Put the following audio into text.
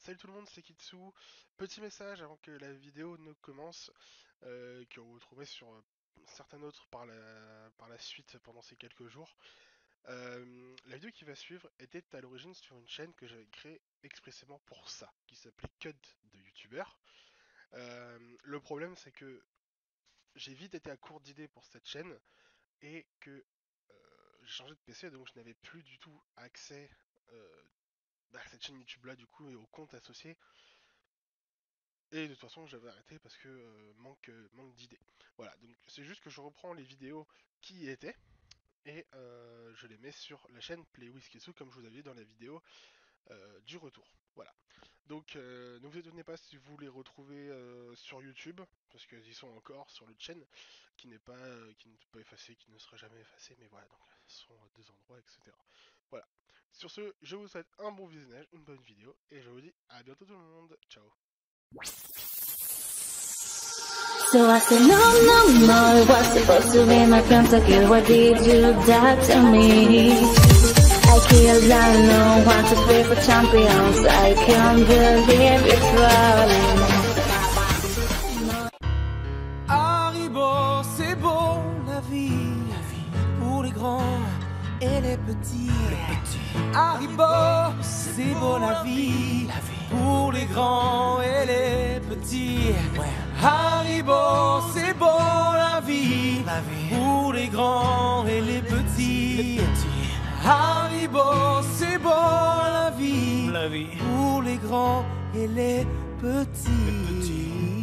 Salut tout le monde, c'est Kitsu. Petit message avant que la vidéo ne commence, euh, que vous retrouverez sur euh, certains autres par la, suite pendant ces quelques jours. Euh, la vidéo qui va suivre était à l'origine sur une chaîne que j'avais créée expressément pour ça, qui s'appelait Cut de YouTuber. le problème c'est que j'ai vite été à court d'idées pour cette chaîne et que j'ai changé de PC donc je n'avais plus du tout accès bah, cette chaîne YouTube là du coup et au compte associé. Et de toute façon j'avais arrêté parce que euh, manque, euh, manque d'idées. Voilà, donc c'est juste que je reprends les vidéos qui y étaient et euh, je les mets sur la chaîne Play comme je vous avais dit dans la vidéo du retour. Voilà. Donc ne vous étonnez pas si vous les retrouvez sur YouTube, parce qu'ils sont encore sur le chaîne, qui n'est pas qui n'est pas effacé, qui ne sera jamais effacé, mais voilà, donc ce sont des endroits, etc. Voilà. Sur ce, je vous souhaite un bon visionnage, une bonne vidéo, et je vous dis à bientôt tout le monde. Ciao. I killed, I know, want to play for champions. I can't believe it's rolling. Haribo, c'est beau, la vie, la vie, pour les grands et les petits. Haribo, c'est beau la vie, pour les grands et les petits. Haribo, c'est beau la vie, pour les grands et les petits. C'est beau la vie, pour les grands et les petits.